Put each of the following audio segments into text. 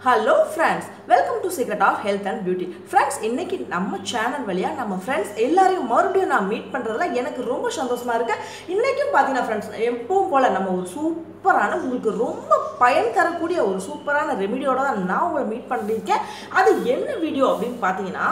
Hello friends welcome to secret of health and beauty friends இன்னைக்கு நம்ம channel வழியாக நம்ம ஃப்ரெண்ட்ஸ் எல்லாரையும் மறுபடியும் நான் மீட் பண்ணுறதுல எனக்கு ரொம்ப சந்தோஷமாக இருக்கு. இன்றைக்கும் பார்த்தீங்கன்னா ஃப்ரெண்ட்ஸ் எப்பவும் போல் நம்ம ஒரு சூப்பரான உங்களுக்கு ரொம்ப பயன் தரக்கூடிய ஒரு சூப்பரான ரெமிடியோட தான் நான் உங்களை மீட் பண்ணியிருக்கேன் அது என்ன வீடியோ அப்படின்னு பார்த்தீங்கன்னா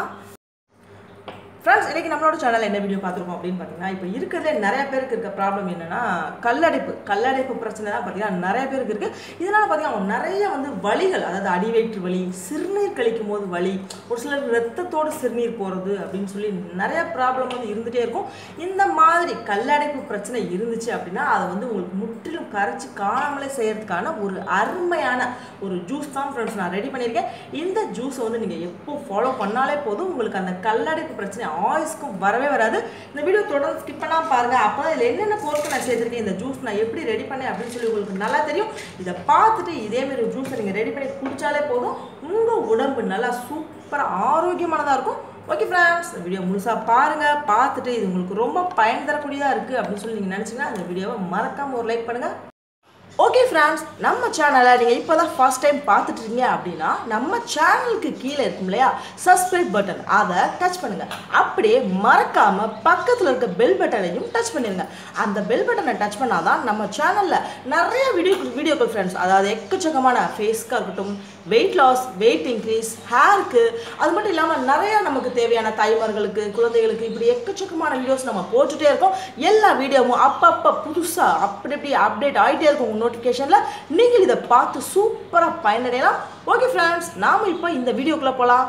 ஃப்ரெண்ட்ஸ் இன்றைக்கி நம்மளோட சேனல் என்ன வீடியோ பார்த்துருக்கோம் அப்படின்னு பார்த்தீங்கன்னா இப்போ இருக்கிறதுலே நிறைய பேருக்கு இருக்க ப்ராப்ளம் என்னென்னா கல்லடைப்பு. கல்லடைப்பு பிரச்சனை தான் பார்த்தீங்கன்னா நிறைய பேருக்கு இருக்குது இதனால் பார்த்தீங்கன்னா நிறைய வந்து வலிகள் அதாவது அடிவயிற்று வலி சிறுநீர் கழிக்கும் போது வலி ஒரு சிலர் ரத்தத்தோடு சிறுநீர் போகிறது அப்படின்னு சொல்லி நிறைய ப்ராப்ளம் வந்து இருந்துகிட்டே இருக்கும். இந்த மாதிரி கல்லடைப்பு பிரச்சனை இருந்துச்சு அப்படின்னா அதை வந்து உங்களுக்கு முற்றிலும் கரைச்சி காணாமலே செய்கிறதுக்கான ஒரு அருமையான ஒரு ஜூஸ் தான் ஃப்ரெண்ட்ஸ் நான் ரெடி பண்ணியிருக்கேன். இந்த ஜூஸை வந்து நீங்கள் எப்போ ஃபாலோ பண்ணாலே போதும் உங்களுக்கு அந்த கல்லடைப்பு பிரச்சனை ஆயுஸ்க்கும் வரவே வராது. இந்த வீடியோ தொடர்ந்து ஸ்கிப் பண்ணால் பாருங்கள் அப்போ தான் இதில் என்னென்ன பொருட்கள் நான் சேர்த்துருக்கேன் இந்த ஜூஸ் நான் எப்படி ரெடி பண்ணேன் அப்படின்னு சொல்லி உங்களுக்கு நல்லா தெரியும். இதை பார்த்துட்டு இதேமாரி ஜூஸை நீங்கள் ரெடி பண்ணி குடித்தாலே போதும். உங்கள் உடம்பு நல்லா சூப்பராக ஆரோக்கியமானதாக இருக்கும். ஓகே ஃப்ரெண்ட்ஸ் இந்த வீடியோ முழுசாக பாருங்கள் பார்த்துட்டு இது உங்களுக்கு ரொம்ப பயன் தரக்கூடியதாக இருக்குது அப்படின்னு சொல்லி நீங்கள் நினச்சிங்கன்னா அந்த வீடியோவை மறக்காமல் ஒரு லைக் பண்ணுங்கள் ஓகே ஃப்ரெண்ட்ஸ் நம்ம சேனலை நீங்கள் இப்போ தான் ஃபர்ஸ்ட் டைம் பார்த்துட்டு இருக்கீங்க அப்படின்னா நம்ம சேனலுக்கு கீழே இருக்கும் இல்லையா? சப்ஸ்கிரைப் பட்டன் அதை டச் பண்ணுங்கள் அப்படியே மறக்காமல் பக்கத்தில் இருக்க பெல் பட்டனையும் டச் பண்ணிடுங்க அந்த பெல் பட்டனை டச் பண்ணால் தான் நம்ம சேனலில் நிறைய வீடியோ வீடியோக்கள் ஃப்ரெண்ட்ஸ் அதாவது எக்கச்சக்கமான ஃபேஸ்க்காக இருக்கட்டும் வெயிட் லாஸ் வெயிட் இன்க்ரீஸ் ஹேருக்கு அது மட்டும் இல்லாமல் நிறையா நமக்கு தேவையான தாய்மார்களுக்கு குழந்தைகளுக்கு இப்படி எக்கச்சக்கமான வீடியோஸ் நம்ம போட்டுகிட்டே இருக்கோம். எல்லா வீடியோவும் அப்பப்போ புதுசாக அப்படி இப்படி அப்டேட் ஆகிட்டே இருக்கும் உங்கள் நோட்டிஃபிகேஷனில் நீங்கள் இதை பார்த்து சூப்பராக பயனடையலாம். ஓகே ஃப்ரெண்ட்ஸ் நாம் இப்போ இந்த வீடியோக்குள்ளே போகலாம்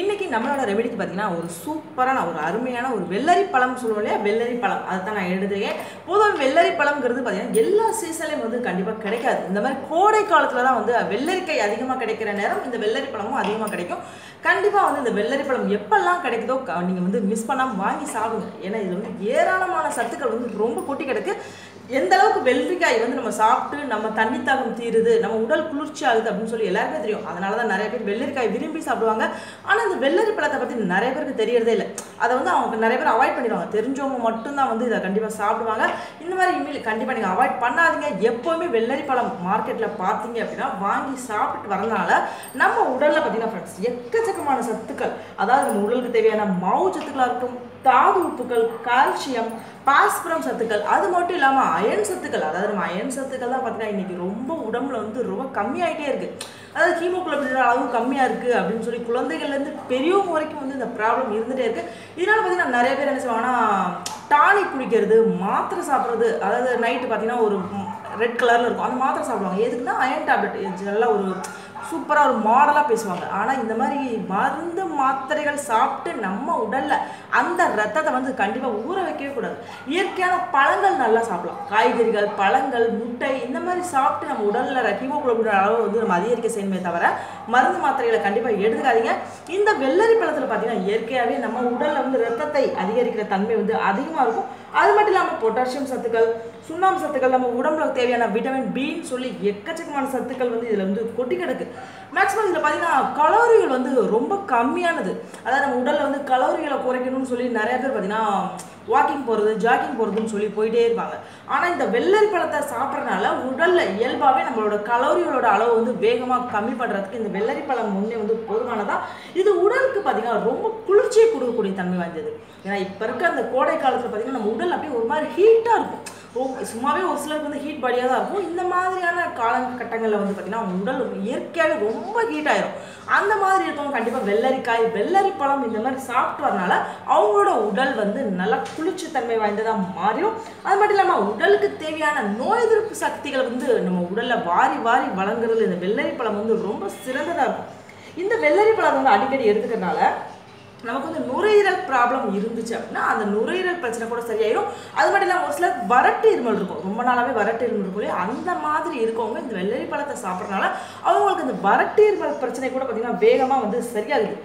இன்னைக்கு நம்மளோட ரெமெடிக்கு பார்த்தீங்கன்னா ஒரு சூப்பரான ஒரு அருமையான ஒரு வெள்ளரி பழம் சொல்லுவோம் இல்லையா? வெள்ளரி பழம். அதை தான் நான் எழுதுகிறேன் பொதுவாக வெள்ளரி பழம்ங்கிறது பார்த்தீங்கன்னா எல்லா சீசன்லையும் வந்து கண்டிப்பாக கிடைக்காது. இந்த மாதிரி கோடை காலத்தில் தான் வந்து வெள்ளரிக்காய் அதிகமாக கிடைக்கிற நேரம் இந்த வெள்ளரி பழமும் அதிகமாக கிடைக்கும். கண்டிப்பாக வந்து இந்த வெள்ளரி பழம் எப்பெல்லாம் கிடைக்குதோ நீங்கள் வந்து மிஸ் பண்ணாமல் வாங்கி சாப்பிடுங்க. ஏன்னா இதில் வந்து ஏராளமான சத்துக்கள் வந்து ரொம்ப கொட்டி கிடக்கு. எந்த அளவுக்கு வெள்ளரிக்காய் வந்து நம்ம சாப்பிட்டு நம்ம தண்ணி தாகம் தீருது நம்ம உடல் குளிர்ச்சி ஆகுது அப்படின்னு சொல்லி எல்லாருமே தெரியும். அதனால தான் நிறைய பேர் வெள்ளரிக்காய் விரும்பி சாப்பிடுவாங்க. ஆனால் இந்த வெள்ளரி பழத்தை பற்றி நிறைய பேருக்கு தெரியறதே இல்லை. அதை வந்து அவங்க நிறைய பேர் அவாய்ட் பண்ணிடுவாங்க. தெரிஞ்சவங்க மட்டும்தான் வந்து இதை கண்டிப்பாக சாப்பிடுவாங்க. இந்த மாதிரி இனிமேல் கண்டிப்பாக நீங்கள் அவாய்ட் பண்ணாதீங்க. எப்போவுமே வெள்ளரி பழம் மார்க்கெட்டில் பார்த்தீங்க அப்படின்னா வாங்கி சாப்பிட்டு வரதுனால நம்ம உடலில் பார்த்தீங்கன்னா ஃப்ரெண்ட்ஸ் எக்கச்சக்கமான சத்துக்கள். அதாவது நம்ம உடலுக்கு தேவையான மாவு சத்துக்களாக இருக்கும் தாது உப்புகள் கால்சியம் பாஸ்பரம் சத்துக்கள் அது மட்டும் இல்லாமல் அயன் சத்துக்கள் அதாவது நம்ம அயன் சத்துக்கள் தான் பார்த்தீங்கன்னா இன்றைக்கி ரொம்ப உடம்புல வந்து ரொம்ப கம்மியாகிட்டே இருக்குது அதாவது ஹீமோகுளோபின் அளவு கம்மியாக இருக்குது அப்படின்னு சொல்லி குழந்தைகள்லேருந்து பெரியவங்க வரைக்கும் வந்து இந்த ப்ராப்ளம் இருந்துகிட்டே இருக்குது இதனால் பார்த்தீங்கன்னா நிறைய பேர் என்ன செய்வாங்கன்னா டானிக் குடிக்கிறது மாத்திரை சாப்பிட்றது அதாவது நைட்டு பார்த்தீங்கன்னா ஒரு ரெட் கலரில் இருக்கும். அந்த மாத்திரை சாப்பிடுவாங்க. எதுக்குன்னா அயன் டேப்லெட் நல்லா ஒரு சூப்பராக ஒரு மாடலாக பேசுவாங்க. ஆனால் இந்த மாதிரி மருந்து மாத்திரைகள் சாப்பிட்டு நம்ம உடலில் அந்த ரத்தத்தை வந்து கண்டிப்பாக ஊற வைக்கவே கூடாது. இயற்கையான பழங்கள் நல்லா சாப்பிடலாம். காய்கறிகள் பழங்கள் முட்டை இந்த மாதிரி சாப்பிட்டு நம்ம உடலில் ஹீமோகுளோபின் அளவு வந்து நம்ம அதிகரிக்க செய்யணுமே தவிர மருந்து மாத்திரைகளை கண்டிப்பாக எடுத்துக்காதீங்க. இந்த வெள்ளரி பழத்தில் பார்த்தீங்கன்னா இயற்கையாகவே நம்ம உடலில் வந்து ரத்தத்தை அதிகரிக்கிற தன்மை வந்து அதிகமாக இருக்கும். அது மட்டும் இல்லாமல் பொட்டாசியம் சத்துக்கள் சுண்ணாம்பு சத்துக்கள் நம்ம உடம்புல தேவையான விட்டமின் பின்னு சொல்லி எக்கச்சக்கமான சத்துக்கள் வந்து இதில் வந்து கொட்டி கிடக்கு. மேக்ஸிமம் இதில் பார்த்தீங்கன்னா கலோரிகள் வந்து ரொம்ப கம்மியானது. அதாவது நம்ம உடலில் வந்து கலோரிகளை குறைக்கணும்னு சொல்லி நிறைய பேர் பார்த்தீங்கன்னா வாக்கிங் போகிறது ஜாக்கிங் போகிறதுன்னு சொல்லி போயிட்டே இருப்பாங்க. ஆனால் இந்த வெள்ளரி பழத்தை சாப்பிட்றனால உடலில் இயல்பாகவே நம்மளோட கலோரிகளோட அளவு வந்து வேகமாக கம்மி பண்ணுறதுக்கு இந்த வெள்ளரி பழம் முன்னே வந்து பொதுவானதாக இது உடலுக்கு பார்த்திங்கன்னா ரொம்ப குளிர்ச்சியை கொடுக்கக்கூடிய தன்மை வாய்ந்தது. ஏன்னா இப்போ இருக்க அந்த கோடை காலத்தில் பார்த்திங்கன்னா நம்ம உடல் அப்படியே ஒரு மாதிரி ஹீட்டாக இருக்கும். சும்மாவே ஒரு சிலருக்கு வந்து ஹீட் பாடியாக தான் இருக்கும். இந்த மாதிரியான காலகட்டங்களில் வந்து பார்த்திங்கன்னா உடல் இயற்கையாகவே ரொம்ப ஹீட் ஆயிரும். அந்த மாதிரி இருக்கவங்க கண்டிப்பாக வெள்ளரிக்காய் வெள்ளரி பழம் இந்த மாதிரி சாப்பிட்டு வரனால அவங்களோட உடல் வந்து நல்லா குளிர்ச்சி தன்மை வாய்ந்ததாக மாறிடும் அது மட்டும் இல்லாமல் உடலுக்கு தேவையான நோய் எதிர்ப்பு சக்திகளை வந்து நம்ம உடலில் வாரி வாரி வழங்குறது இந்த வெள்ளரி பழம் வந்து ரொம்ப சிறந்ததாக இருக்கும். இந்த வெள்ளரி பழம் வந்து அடிக்கடி எடுத்துக்கிறதுனால நமக்கு வந்து நுரையீரல் ப்ராப்ளம் இருந்துச்சு அப்படின்னா அந்த நுரையீரல் பிரச்சனை கூட சரியாயிடும் அது மட்டும் இல்லாமல் ஒரு சிலர் வறட்டு இருமல் இருக்கும். ரொம்ப நாளாகவே வறட்டு இருமல் இருக்கும் இல்லையா? அந்த மாதிரி இருக்கவங்க இந்த வெள்ளரி பழத்தை சாப்பிட்றதுனால அவங்களுக்கு இந்த வறட்டு இருமல் பிரச்சனை கூட பார்த்திங்கன்னா வேகமாக வந்து சரியாகுது.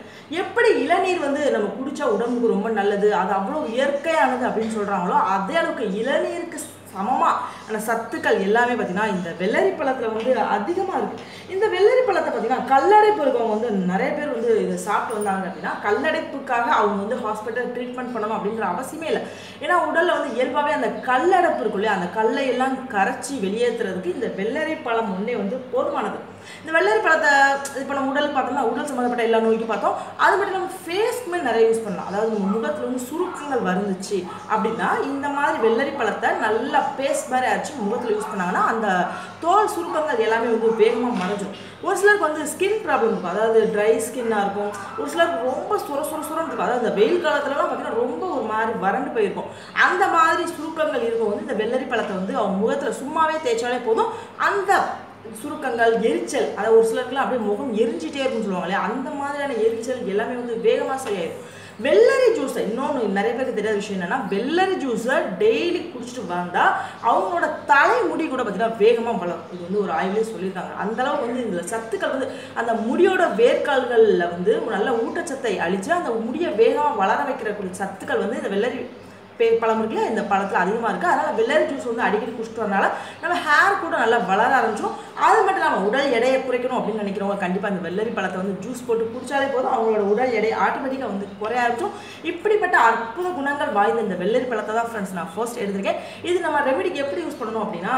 எப்படி இளநீர் வந்து நம்ம குடித்தா உடம்புக்கு ரொம்ப நல்லது அது அவ்வளோ இயற்கையானது அப்படின்னு சொல்கிறாங்களோ அதே அளவுக்கு இளநீருக்கு சமமாக அந்த சத்துக்கள் எல்லாமே பார்த்தீங்கன்னா இந்த வெள்ளரி பழத்தில் வந்து அதிகமாக இருக்குது இந்த வெள்ளரி பழத்தை பார்த்தீங்கன்னா கல்லடைப்பு இருக்கவங்க வந்து நிறைய பேர் வந்து இதை சாப்பிட்டு வந்தாங்க அப்படின்னா கல்லடைப்புக்காக அவங்க வந்து ஹாஸ்பிட்டல் ட்ரீட்மெண்ட் பண்ணணும் அப்படின்ற அவசியமே இல்லை. ஏன்னா உடலில் வந்து இயல்பாகவே அந்த கல்லடைப்பு இருக்கும் இல்லையா? அந்த கல்லையெல்லாம் கரைச்சி வெளியேற்றுறதுக்கு இந்த வெள்ளரை பழம் ஒன்றே வந்து போதுமானது. இந்த வெள்ளரி பழத்தை இப்போ நம்ம உடல் பார்த்தோம்னா உடல் சம்மந்தப்பட்ட எல்லா நோய்க்கும் பார்த்தோம். அது மட்டும் இல்லாமல் ஃபேஸ்க்குமே நிறைய யூஸ் பண்ணலாம். அதாவது நம்ம முகத்தில் வந்து சுருக்கங்கள் வந்துச்சு அப்படின்னா இந்த மாதிரி வெள்ளரி பழத்தை நல்லா பேஸ்ட் மாதிரி அரைச்சி முகத்தில் யூஸ் பண்ணாங்கன்னா அந்த தோல் சுருக்கங்கள் எல்லாமே வந்து வேகமாக மறைஞ்சிடும் ஒரு சிலருக்கு வந்து ஸ்கின் ப்ராப்ளம் இருக்கும். அதாவது ட்ரை ஸ்கின்னாக இருக்கும். ஒரு சிலருக்கு ரொம்ப சுர சுர சுரன்னு இருக்கும். அதாவது இந்த வெயில் காலத்துலலாம் பார்த்தீங்கன்னா ரொம்ப ஒரு மாதிரி வறண்டு போயிருக்கும். அந்த மாதிரி சுருக்கங்கள் இருக்கும். வந்து இந்த வெள்ளரி பழத்தை வந்து அவங்க முகத்தில் சும்மாவே தேய்ச்சாலே போதும். அந்த சுருக்கங்கள் எரிச்சல் அதை ஒரு சிலருக்குலாம் அப்படியே முகம் எரிஞ்சிட்டே இருக்குன்னு சொல்லுவாங்க அந்த மாதிரியான எரிச்சல் எல்லாமே வந்து வேகமாக சரியாயிடும் வெள்ளரி ஜூஸை இன்னொன்று நிறைய பேருக்கு தெரியாத விஷயம் என்னன்னா வெள்ளரி ஜூஸை டெய்லி குடிச்சிட்டு வந்தால் அவங்களோட தலைமுடி கூட பார்த்தீங்கன்னா வேகமாக வளரும். இது வந்து ஒரு ஆய்வுலேயே சொல்லியிருக்காங்க. அந்தளவுக்கு வந்து இந்த சத்துக்கள் வந்து அந்த முடியோட வேர்க்கால்களில் வந்து நல்ல ஊட்டச்சத்தை அழித்து அந்த முடியை வேகமாக வளர வைக்கிறக்கூடிய சத்துக்கள் வந்து இந்த வெள்ளரி பே பழம் இருக்குல்ல இந்த பழத்தில் அதிகமாக இருக்குது அதனால் வெள்ளரி ஜூஸ் வந்து அடிக்கடி குடிச்சிட்டு வரனால நம்ம ஹேர் கூட நல்லா வளர ஆரம்பிச்சோம் அது மட்டும் இல்லாமல் உடல் எடையை குறைக்கணும் அப்படின்னு நினைக்கிறவங்க கண்டிப்பாக இந்த வெள்ளரி பழத்தை வந்து ஜூஸ் போட்டு குடித்தாலே போதும். அவங்களோட உடல் எடை ஆட்டோமேட்டிக்காக வந்து குறைய ஆரம்பிச்சோம் இப்படிப்பட்ட அற்புத குணங்கள் வாய்ந்த இந்த வெள்ளரி பழத்தை தான் ஃப்ரெண்ட்ஸ் நான் ஃபர்ஸ்ட் எடுத்திருக்கேன். இது நம்ம ரெமெடிக்கு எப்படி யூஸ் பண்ணணும் அப்படின்னா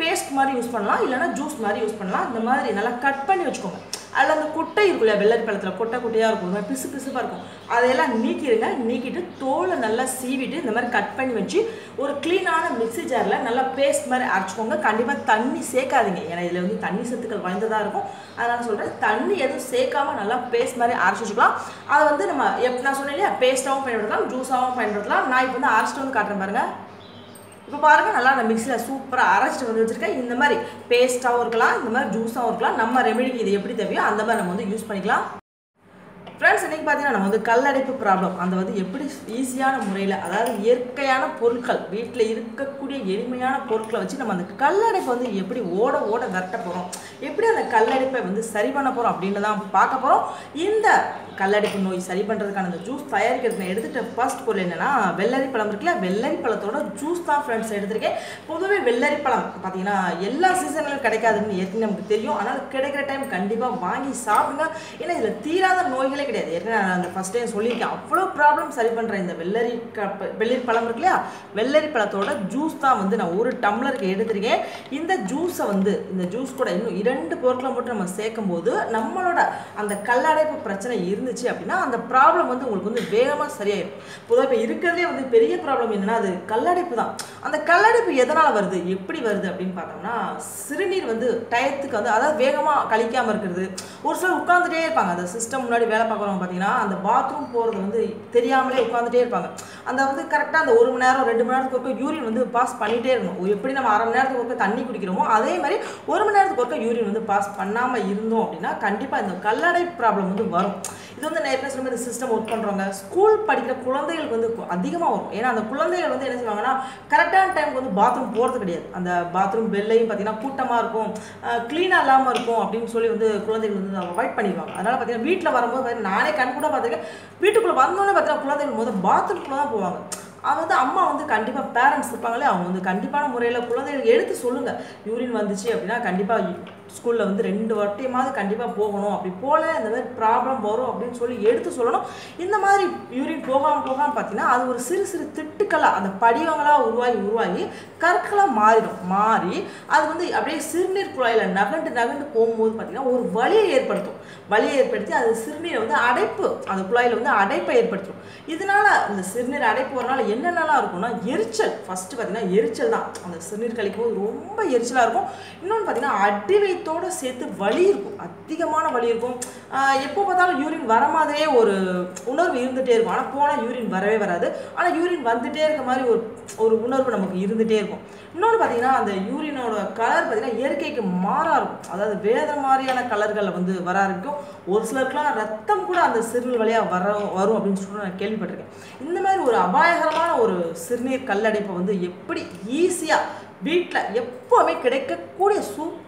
பேஸ்ட் மாதிரி யூஸ் பண்ணலாம். இல்லைன்னா ஜூஸ் மாதிரி யூஸ் பண்ணலாம். இந்த மாதிரி நல்லா கட் பண்ணி வச்சுக்கோங்க. அதில் அந்த கொட்டை இல்லையா வெள்ளரி பழத்தில் கொட்டை கொட்டையாக இருக்கும். மாதிரி பிசு பிசுப்பாக இருக்கும். அதையெல்லாம் நீக்கிடுங்க. நீக்கிட்டு தோலை நல்லா சீவிட்டு இந்த மாதிரி கட் பண்ணி வச்சு ஒரு க்ளீனான மிக்சி ஜாரில் நல்லா பேஸ்ட் மாதிரி அரைச்சிக்கோங்க. கண்டிப்பாக தண்ணி சேர்க்காதீங்க. ஏன்னா இதில் வந்து தண்ணி சத்துக்கள் வாய்ந்ததாக இருக்கும். அதனால் சொல்கிறேன் தண்ணி எதுவும் சேர்க்காம நல்லா பேஸ்ட் மாதிரி அரைச்சி வச்சுக்கலாம். அதை வந்து நம்ம எப் நான் சொன்னேன் இல்லையா? பேஸ்ட்டாகவும் பயன்படுத்தலாம் ஜூஸாகவும் பயன்படுத்தலாம். நான் இப்போ வந்து அரைச்சிட்டு வந்து காட்டுறேன் பாருங்கள் இப்போ பாருங்கள் நல்லா நான் மிக்சியில் சூப்பராக அரைச்சிட்டு வந்து வச்சுருக்கேன் இந்த மாதிரி பேஸ்ட்டாகவும் இருக்கலாம் இந்த மாதிரி ஜூஸாகவும் இருக்கலாம். நம்ம ரெமெடிக்கு இது எப்படி தேவையோ அந்த மாதிரி நம்ம வந்து யூஸ் பண்ணிக்கலாம். ஃப்ரெண்ட்ஸ் இன்றைக்கி பார்த்தீங்கன்னா நம்ம வந்து கல்லடைப்பு ப்ராப்ளம் அந்த வந்து எப்படி ஈஸியான முறையில் அதாவது இயற்கையான பொருட்கள் வீட்டில் இருக்கக்கூடிய எளிமையான பொருட்களை வச்சு நம்ம அந்த கல்லடைப்பை வந்து எப்படி ஓட ஓட விரட்ட போகிறோம் எப்படி அந்த கல்லடைப்பை வந்து சரி பண்ண போகிறோம் அப்படின்னு தான் பார்க்க போகிறோம் இந்த கல்லடைப்பு நோய் சரி பண்ணுறதுக்கான அந்த ஜூஸ் தயாரிக்கிறதுக்கு நான் எடுத்துகிட்ட ஃபர்ஸ்ட் பொருள் என்னென்னா வெள்ளரி பழம் இருக்குல்ல வெள்ளரி பழத்தோட ஜூஸ் தான் ஃப்ரெண்ட்ஸ் எடுத்திருக்கேன். பொதுவே வெள்ளரி பழம் பார்த்தீங்கன்னா எல்லா சீசன்லையும் கிடைக்காதுன்னு ஏற்கனவே நமக்கு தெரியும். ஆனால் கிடைக்கிற டைம் கண்டிப்பாக வாங்கி சாப்பிடுங்க. ஏன்னா இதில் தீராத நோய்களே கிடையாது. ஏற்கனவே நான் அந்த ஃபஸ்ட் டைம் சொல்லியிருக்கேன். அவ்வளோ ப்ராப்ளம் சரி பண்ணுற இந்த வெள்ளரி வெள்ளரி பழம் இருக்கு இல்லையா வெள்ளரி பழத்தோட ஜூஸ் தான் வந்து நான் ஒரு டம்ளருக்கு எடுத்திருக்கேன். இந்த ஜூஸை வந்து இந்த ஜூஸ் கூட இன்னும் இரண்டு பொருட்களை மட்டும் நம்ம சேர்க்கும் போது நம்மளோட அந்த கல்லடைப்பு பிரச்சனை இருந்து இருந்துச்சு அப்படின்னா அந்த ப்ராப்ளம் வந்து உங்களுக்கு வந்து வேகமாக சரியாயிடும் பொதுவாக இப்போ இருக்கிறதே வந்து பெரிய ப்ராப்ளம் என்னன்னா அது கல்லடைப்பு தான். அந்த கல்லடைப்பு எதனால் வருது? எப்படி வருது அப்படின்னு பார்த்தோம்னா சிறுநீர் வந்து டயத்துக்கு வந்து அதாவது வேகமாக கழிக்காமல் இருக்கிறது. ஒரு சிலர் உட்காந்துட்டே இருப்பாங்க. அந்த சிஸ்டம் முன்னாடி வேலை பார்க்குறவங்க பார்த்தீங்கன்னா அந்த பாத்ரூம் போகிறது வந்து தெரியாமலே உட்காந்துட்டே இருப்பாங்க. அந்த வந்து கரெக்டாக அந்த ஒரு மணி நேரம் ரெண்டு மணி நேரத்துக்கு ஒருக்க யூரின் வந்து பாஸ் பண்ணிகிட்டே இருக்கணும். எப்படி நம்ம அரை மணி நேரத்துக்கு ஒருக்க தண்ணி குடிக்கிறோமோ அதே மாதிரி ஒரு மணி நேரத்துக்கு ஒருக்க யூரின் வந்து பாஸ் பண்ணாமல் இருந்தோம் அப்படின்னா கண்டிப்பாக இந்த கல்லடை ப்ராப்ளம் வந்து வரும். இது வந்து நான் ஏற்கனவே சொன்ன இந்த சிஸ்டம் ஒர்க் பண்ணுறவங்க ஸ்கூல் படிக்கிற குழந்தைகளுக்கு வந்து அதிகமாக வரும். ஏன்னா அந்த குழந்தைகள் வந்து என்ன செய்வாங்கன்னா கரெக்டான டைமுக்கு வந்து பாத்ரூம் போகிறது கிடையாது. அந்த பாத்ரூம் பெல்லையும் பார்த்தீங்கன்னா கூட்டமாக இருக்கும். க்ளீனாக இல்லாமல் இருக்கும் அப்படின்னு சொல்லி வந்து குழந்தைகள் வந்து அவாய்ட் பண்ணிடுவாங்க. அதனால் பார்த்தீங்கன்னா வீட்டில் வரும்போது பார்த்தீங்கன்னா நானே கண் கூட பார்த்துருக்கேன். வீட்டுக்குள்ளே வந்தோடனே பார்த்தீங்கன்னா குழந்தைகள் முதல் பாத்ரூம்குள்ளே தான் போவாங்க. அது வந்து அம்மா வந்து கண்டிப்பாக பேரண்ட்ஸ் இருப்பாங்களே அவங்க வந்து கண்டிப்பான முறையில் குழந்தைகளுக்கு எடுத்து சொல்லுங்கள் யூரின் வந்துச்சு அப்படின்னா கண்டிப்பாக ஸ்கூலில் வந்து ரெண்டு வாட்டியமாவது கண்டிப்பாக போகணும். அப்படி போல இந்த மாதிரி ப்ராப்ளம் வரும் அப்படின்னு சொல்லி எடுத்து சொல்லணும். இந்த மாதிரி யூரின் போகாமல் போகாமல் பார்த்தீங்கன்னா அது ஒரு சிறு சிறு திட்டுக்களாக அந்த படிவங்களாக உருவாகி உருவாகி கற்களாக மாறிடும். மாறி அது வந்து அப்படியே சிறுநீர் குழாயில் நகண்டு நகண்டு போகும்போது பார்த்தீங்கன்னா ஒரு வலியை ஏற்படுத்தும். வலியை ஏற்படுத்தி அது சிறுநீரை வந்து அடைப்பு அந்த குழாயில் வந்து அடைப்பை ஏற்படுத்தும். இதனால் அந்த சிறுநீர் அடைப்பு வரனால என்னென்னலாம் இருக்கும்னா எரிச்சல். ஃபஸ்ட்டு பார்த்தீங்கன்னா எரிச்சல் தான். அந்த சிறுநீர் கழிக்கும் போது ரொம்ப எரிச்சலாக இருக்கும். இன்னொன்று பார்த்தீங்கன்னா அடிவை வீரியத்தோடு சேர்த்து வலி இருக்கும். அதிகமான வலி இருக்கும். எப்போ பார்த்தாலும் யூரின் வர மாதிரியே ஒரு உணர்வு இருந்துகிட்டே இருக்கும். ஆனால் போனால் யூரின் வரவே வராது. ஆனால் யூரின் வந்துகிட்டே இருக்க மாதிரி ஒரு ஒரு உணர்வு நமக்கு இருந்துகிட்டே இருக்கும். இன்னொன்று பார்த்தீங்கன்னா அந்த யூரினோட கலர் பார்த்தீங்கன்னா இயற்கைக்கு மாறாக இருக்கும். அதாவது வேறு மாதிரியான கலர்களில் வந்து வர ஆரம்பிக்கும். ஒரு சிலருக்குலாம் ரத்தம் கூட அந்த சிறுநீர் வழியாக வர வரும் அப்படின்னு சொல்லிட்டு நான் கேள்விப்பட்டிருக்கேன். இந்த மாதிரி ஒரு அபாயகரமான ஒரு சிறுநீர் கல்லடைப்பை வந்து எப்படி ஈஸியாக வீட்டில் எப்போவுமே கிடைக்கக்கூடிய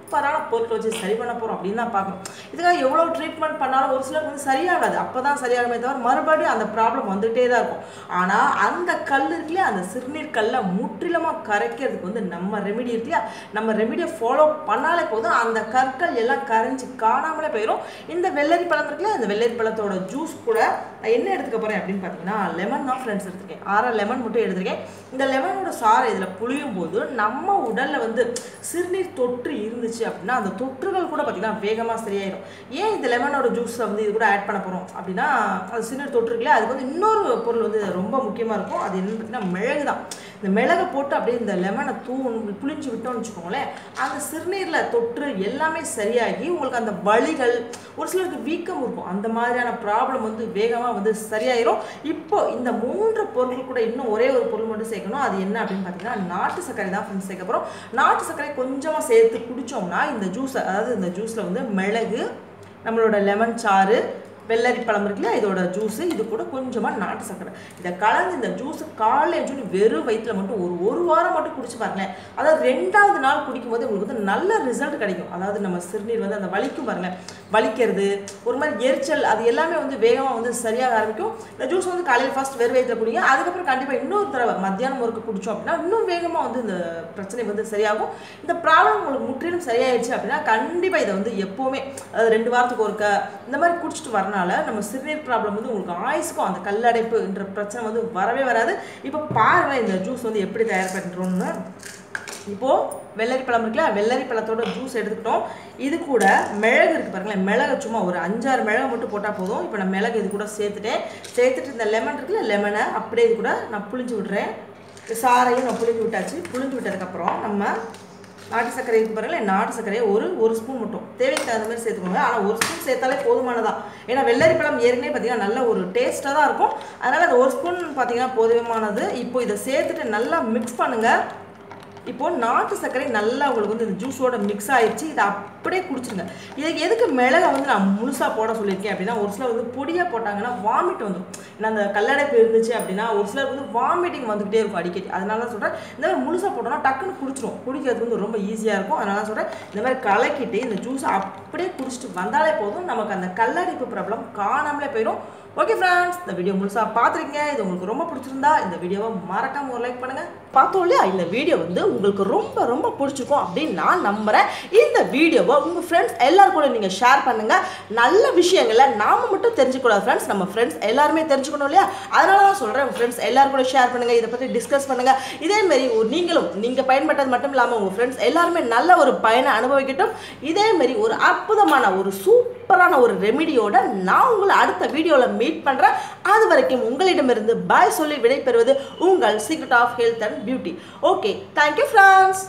சூப்பரான பொருட்கள் வச்சு சரி பண்ண போகிறோம் அப்படின்னு தான் பார்க்கணும் இதுக்காக எவ்வளோ ட்ரீட்மெண்ட் பண்ணாலும் ஒரு சிலருக்கு வந்து சரியாகாது. அப்போ தான் சரியாகுமே தவிர மறுபடியும் அந்த ப்ராப்ளம் வந்துகிட்டே தான் இருக்கும். ஆனால் அந்த கல் இருக்குல்லையா அந்த சிறுநீர் கல்லை முற்றிலுமாக கரைக்கிறதுக்கு வந்து நம்ம ரெமிடி இருக்கு இல்லையா? நம்ம ரெமிடியை ஃபாலோ பண்ணாலே போதும். அந்த கற்கள் எல்லாம் கரைஞ்சி காணாமலே போயிடும் இந்த வெள்ளரி பழம் இருக்குல்ல இந்த வெள்ளரி பழத்தோட ஜூஸ் கூட நான் என்ன எடுத்துக்க போகிறேன் அப்படின்னு பார்த்தீங்கன்னா லெமன் தான் ஃப்ரெண்ட்ஸ் எடுத்திருக்கேன். ஆறா லெமன் மட்டும் எடுத்திருக்கேன். இந்த லெமனோட சாறை இதில் புளியும் போது நம்ம உடலில் வந்து சிறுநீர் தொற்று இருந்துச்சு அப்படின்னா அந்த தொற்றுகள் கூட பார்த்திங்கன்னா வேகமாக சரியாயிடும் ஏன் இந்த லெமனோட ஜூஸை வந்து இது கூட ஆட் பண்ண போகிறோம் அப்படின்னா அது சின்ன தொற்று இருக்குல்ல அதுக்கு வந்து இன்னொரு பொருள் வந்து ரொம்ப முக்கியமாக இருக்கும். அது என்னன்னு பார்த்தீங்கன்னா மிளகு தான் இந்த மிளகை போட்டு அப்படியே இந்த லெமனை தூ புளிஞ்சு விட்டோம்னு வச்சுக்கோங்களேன் அந்த சிறுநீரில் தொற்று எல்லாமே சரியாகி உங்களுக்கு அந்த வழிகள் ஒரு சிலருக்கு வீக்கம் இருக்கும். அந்த மாதிரியான ப்ராப்ளம் வந்து வேகமாக வந்து சரியாயிரும். இப்போ இந்த மூன்று பொருட்கள் கூட இன்னும் ஒரே ஒரு பொருள் மட்டும் சேர்க்கணும். அது என்ன அப்படின்னு பார்த்தீங்கன்னா நாட்டு சர்க்கரை தான் ஃப்ரெண்ட்ஸ் சேர்க்க போகிறோம் நாட்டு சர்க்கரை கொஞ்சமாக சேர்த்து குடித்தோம்னா இந்த ஜூஸை அதாவது இந்த ஜூஸில் வந்து மிளகு நம்மளோட லெமன் சாறு வெள்ளரி பழம் இருக்குல்ல இதோட ஜூஸு இது கூட கொஞ்சமாக நாட்டு சர்க்கரை. இதை கலந்து இந்த ஜூஸு காலையில் ஜூனி வெறும் வயிற்றுல மட்டும் ஒரு ஒரு வாரம் மட்டும் குடிச்சு பாருங்களேன். அதாவது ரெண்டாவது நாள் குடிக்கும்போது உங்களுக்கு வந்து நல்ல ரிசல்ட் கிடைக்கும். அதாவது நம்ம சிறுநீர் வந்து அந்த வலிக்கும் பாருங்களேன். வலிக்கிறது ஒரு மாதிரி எரிச்சல் அது எல்லாமே வந்து வேகமாக வந்து சரியாக ஆரம்பிக்கும். இந்த ஜூஸ் வந்து காலையில் ஃபர்ஸ்ட் வெறும் வயிற்றுல குடிங்க. அதுக்கப்புறம் கண்டிப்பாக இன்னொரு தடவை மத்தியானம் ஒருக்கு குடிச்சோம் அப்படின்னா இன்னும் வேகமாக வந்து இந்த பிரச்சனை வந்து சரியாகும். இந்த ப்ராப்ளம் உங்களுக்கு முற்றிலும் சரியாயிடுச்சு அப்படின்னா கண்டிப்பாக இதை வந்து எப்போவுமே அதாவது ரெண்டு வாரத்துக்கு ஒருக்க இந்த மாதிரி குடிச்சிட்டு வரணும் வரனால நம்ம சிறுநீர் ப்ராப்ளம் வந்து உங்களுக்கு ஆயுஸ்க்கும் அந்த கல்லடைப்புன்ற பிரச்சனை வந்து வரவே வராது. இப்போ பாருங்கள் இந்த ஜூஸ் வந்து எப்படி தயார் பண்ணுறோன்னு இப்போது வெள்ளரி பழம் இருக்குல்ல வெள்ளரி பழத்தோட ஜூஸ் எடுத்துக்கிட்டோம். இது கூட மிளகு இருக்குது பாருங்களேன் மிளகு சும்மா ஒரு அஞ்சாறு மிளகு மட்டும் போட்டால் போதும். இப்போ நான் மிளகு இது கூட சேர்த்துட்டேன். சேர்த்துட்டு இந்த லெமன் இருக்குல்ல லெமனை அப்படியே இது கூட நான் புளிஞ்சு விட்றேன். சாரையும் நான் புளிஞ்சு விட்டாச்சு. புளிஞ்சு விட்டதுக்கப்புறம் நம்ம நாட்டு சர்க்கரை இருக்கு பாருங்களேன் நாட்டு சர்க்கரையை ஒரு ஒரு ஸ்பூன் மட்டும். தேவைக்கு தகுந்த மாதிரி சேர்த்துக்கோங்க. ஆனால் ஒரு ஸ்பூன் சேர்த்தாலே போதுமானதான் ஏன்னா வெள்ளரி பழம் ஏற்கனவே பார்த்தீங்கன்னா நல்ல ஒரு டேஸ்ட்டாக தான் இருக்கும். அதனால் அந்த ஒரு ஸ்பூன் பார்த்தீங்கன்னா போதுமானது. இப்போ இதை சேர்த்துட்டு நல்லா மிக்ஸ் பண்ணுங்கள் இப்போ நாட்டு சர்க்கரை நல்லா உங்களுக்கு வந்து இந்த ஜூஸோட மிக்ஸ் ஆயிடுச்சு இதை அப்படியே குடிச்சிருங்க. இதுக்கு எதுக்கு மிளகை வந்து நான் முழுசாக போட சொல்லியிருக்கேன் அப்படின்னா ஒரு சிலர் வந்து பொடியாக போட்டாங்கன்னா வாமிட் வந்துடும் ஏன்னா அந்த கல்லடைப்பு இருந்துச்சு அப்படின்னா ஒரு சிலர் வந்து வாமிட்டிங் வந்துக்கிட்டே இருக்கும் அடிக்கடி. அதனால தான் சொல்கிறேன் இந்த மாதிரி முழுசாக போட்டோம்னா டக்குன்னு குடிச்சிடும் குடிக்கிறது வந்து ரொம்ப ஈஸியாக இருக்கும். அதனால தான் சொல்கிறேன் இந்த மாதிரி கலக்கிட்டு இந்த ஜூஸை அப்படியே குடிச்சிட்டு வந்தாலே போதும். நமக்கு அந்த கல்லடைப்பு ப்ராப்ளம் காணாமலே போயிடும் ஓகே ஃப்ரெண்ட்ஸ் இந்த வீடியோ முழுசாக பார்த்துருக்கீங்க. இது உங்களுக்கு ரொம்ப பிடிச்சிருந்தா இந்த வீடியோவை மறக்காமல் ஒரு லைக் பண்ணுங்கள் பார்த்தோம் இல்லையா? இந்த வீடியோ வந்து உங்களுக்கு ரொம்ப ரொம்ப பிடிச்சிருக்கும் அப்படின்னு நான் நம்புகிறேன் இந்த வீடியோவை உங்கள் ஃப்ரெண்ட்ஸ் எல்லாரும் கூட நீங்கள் ஷேர் பண்ணுங்கள் நல்ல விஷயங்களை நாம் மட்டும் தெரிஞ்சுக்கூடாது ஃப்ரெண்ட்ஸ் நம்ம ஃப்ரெண்ட்ஸ் எல்லாருமே தெரிஞ்சுக்கணும் இல்லையா? அதனால தான் சொல்கிறேன் உங்கள் ஃப்ரெண்ட்ஸ் எல்லாரும் கூட ஷேர் பண்ணுங்கள் இதை பற்றி டிஸ்கஸ் பண்ணுங்கள் இதேமாரி ஒரு நீங்களும் நீங்கள் பயன்பட்டது மட்டும் இல்லாமல் உங்கள் ஃப்ரெண்ட்ஸ் எல்லாருமே நல்ல ஒரு பயனை அனுபவிக்கட்டும். இதேமாரி ஒரு அற்புதமான ஒரு சூப்பரான ஒரு ரெமிடியோட நான் உங்களை அடுத்த வீடியோவில் மீட் பண்ணுறேன் அது வரைக்கும் உங்களிடமிருந்து பாய் சொல்லி விடைபெறுவது உங்கள் secret of health and beauty okay thank you friends